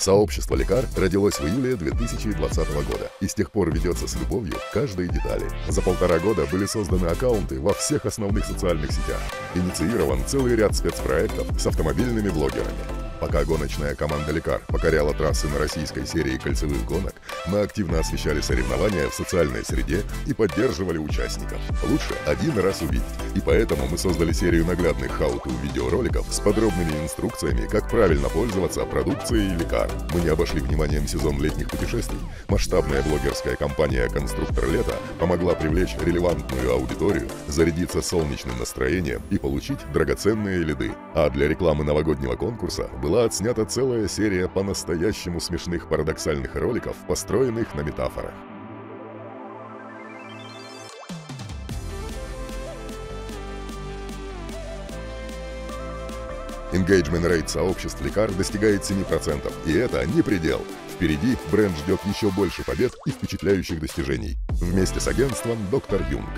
Сообщество лекар родилось в июле 2020 года и с тех пор ведется с любовью каждой детали. За полтора года были созданы аккаунты во всех основных социальных сетях. Инициирован целый ряд спецпроектов с автомобильными блогерами. Пока гоночная команда «Лекар» покоряла трассы на российской серии кольцевых гонок, мы активно освещали соревнования в социальной среде и поддерживали участников. Лучше один раз увидеть. И поэтому мы создали серию наглядных хауту видеороликов с подробными инструкциями, как правильно пользоваться продукцией «Лекар». Мы не обошли вниманием сезон летних путешествий. Масштабная блогерская компания «Конструктор лета» помогла привлечь релевантную аудиторию, зарядиться солнечным настроением и получить драгоценные лиды. А для рекламы новогоднего конкурса был была отснята целая серия по-настоящему смешных парадоксальных роликов, построенных на метафорах. Engagement rate сообществ лекар достигает 7%, и это не предел. Впереди бренд ждет еще больше побед и впечатляющих достижений. Вместе с агентством «Доктор Юнг».